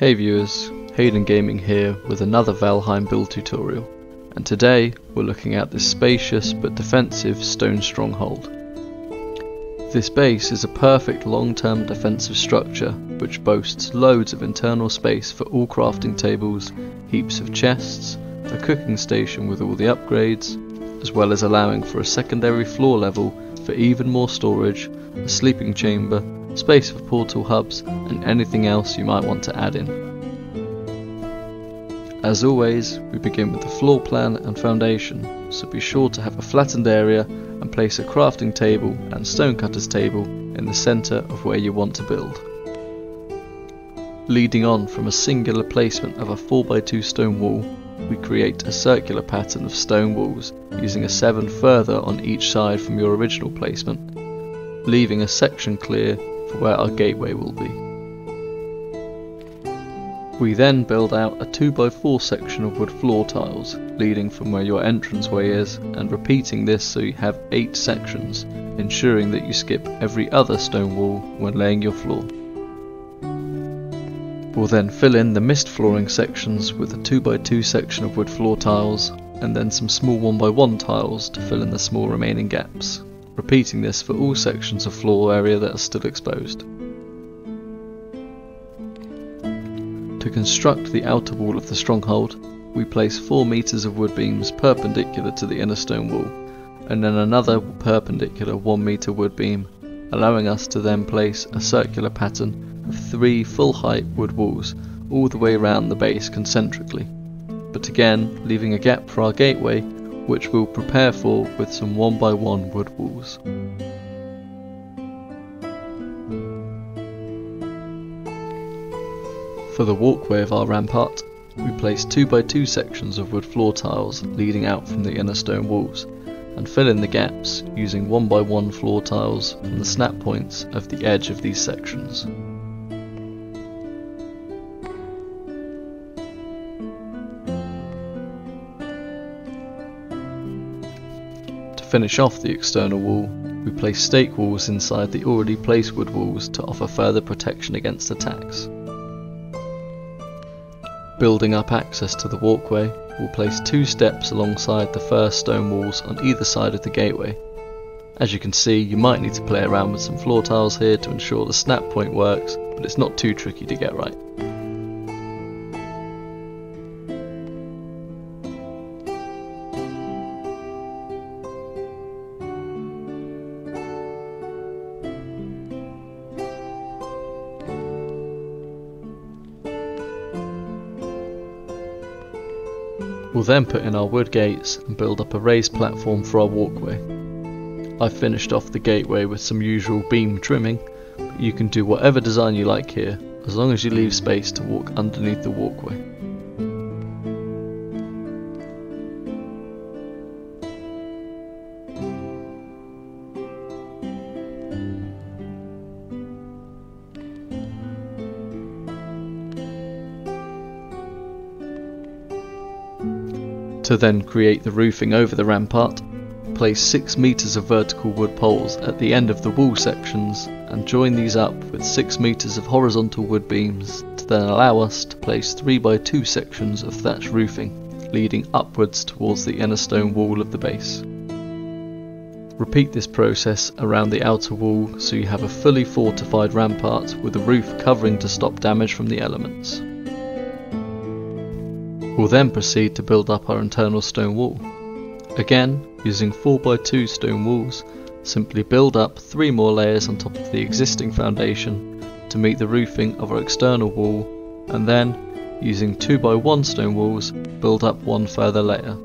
Hey viewers, Haiden Gaming here with another Valheim build tutorial, and today we're looking at this spacious but defensive stone stronghold. This base is a perfect long-term defensive structure which boasts loads of internal space for all crafting tables, heaps of chests, a cooking station with all the upgrades, as well as allowing for a secondary floor level for even more storage, a sleeping chamber, space for portal hubs, and anything else you might want to add in. As always, we begin with the floor plan and foundation, so be sure to have a flattened area and place a crafting table and stonecutter's table in the centre of where you want to build. Leading on from a singular placement of a 4x2 stone wall, we create a circular pattern of stone walls using a 7 further on each side from your original placement, leaving a section clear where our gateway will be. We then build out a 2x4 section of wood floor tiles, leading from where your entranceway is, and repeating this so you have 8 sections, ensuring that you skip every other stone wall when laying your floor. We'll then fill in the missed flooring sections with a 2x2 section of wood floor tiles, and then some small 1x1 tiles to fill in the small remaining gaps, repeating this for all sections of floor area that are still exposed. To construct the outer wall of the stronghold, we place 4 metres of wood beams perpendicular to the inner stone wall, and then another perpendicular 1 metre wood beam, allowing us to then place a circular pattern of 3 full height wood walls all the way around the base concentrically, but again leaving a gap for our gateway which we'll prepare for with some 1x1 wood walls. For the walkway of our rampart, we place 2x2 sections of wood floor tiles leading out from the inner stone walls, and fill in the gaps using 1x1 floor tiles from the snap points of the edge of these sections. Finish off the external wall, we place stake walls inside the already placed wood walls to offer further protection against attacks. Building up access to the walkway, we'll place two steps alongside the first stone walls on either side of the gateway. As you can see, you might need to play around with some floor tiles here to ensure the snap point works, but it's not too tricky to get right. We'll then put in our wood gates and build up a raised platform for our walkway. I've finished off the gateway with some usual beam trimming, but you can do whatever design you like here, as long as you leave space to walk underneath the walkway. To then create the roofing over the rampart, place 6 metres of vertical wood poles at the end of the wall sections and join these up with 6 metres of horizontal wood beams to then allow us to place 3x2 sections of thatch roofing leading upwards towards the inner stone wall of the base. Repeat this process around the outer wall so you have a fully fortified rampart with a roof covering to stop damage from the elements. We'll then proceed to build up our internal stone wall. Again, using 4x2 stone walls, simply build up 3 more layers on top of the existing foundation to meet the roofing of our external wall, and then, using 2x1 stone walls, build up one further layer.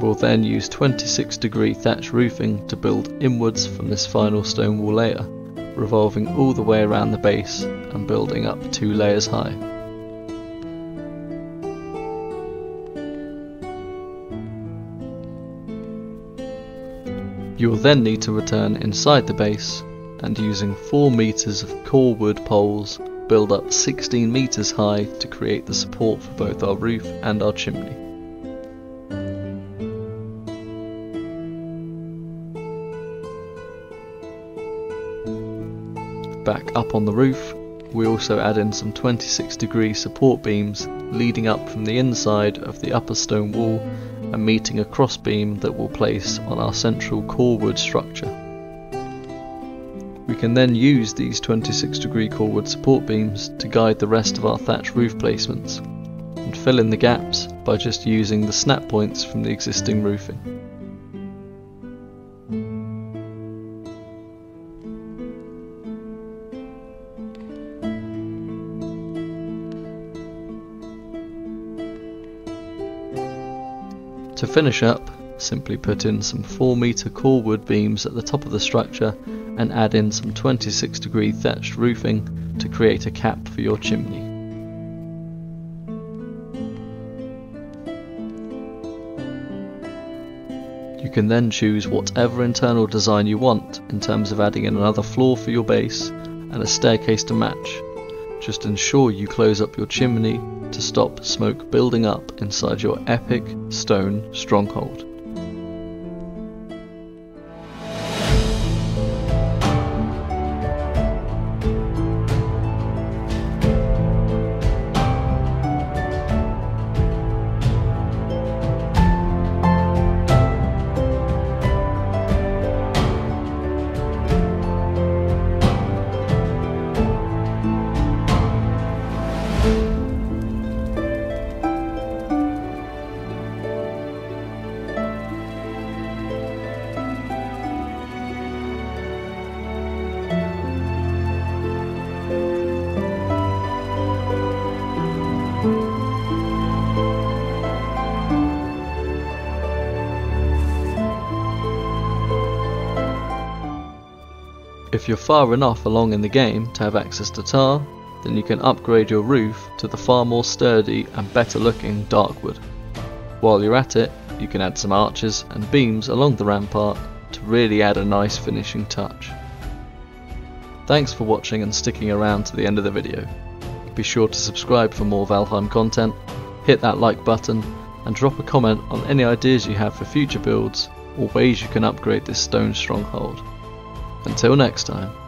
We'll then use 26 degree thatch roofing to build inwards from this final stone wall layer revolving all the way around the base and building up two layers high. You will then need to return inside the base and using 4 meters of core wood poles build up 16 meters high to create the support for both our roof and our chimney. Back up on the roof, we also add in some 26 degree support beams leading up from the inside of the upper stone wall and meeting a cross beam that we'll place on our central core wood structure. We can then use these 26 degree core wood support beams to guide the rest of our thatch roof placements and fill in the gaps by just using the snap points from the existing roofing. To finish up, simply put in some 4 meter core wood beams at the top of the structure and add in some 26 degree thatched roofing to create a cap for your chimney. You can then choose whatever internal design you want in terms of adding in another floor for your base and a staircase to match. Just ensure you close up your chimney to stop smoke building up inside your epic stone stronghold. If you're far enough along in the game to have access to tar, then you can upgrade your roof to the far more sturdy and better looking darkwood. While you're at it, you can add some arches and beams along the rampart to really add a nice finishing touch. Thanks for watching and sticking around to the end of the video. Be sure to subscribe for more Valheim content, hit that like button, and drop a comment on any ideas you have for future builds or ways you can upgrade this stone stronghold. Until next time.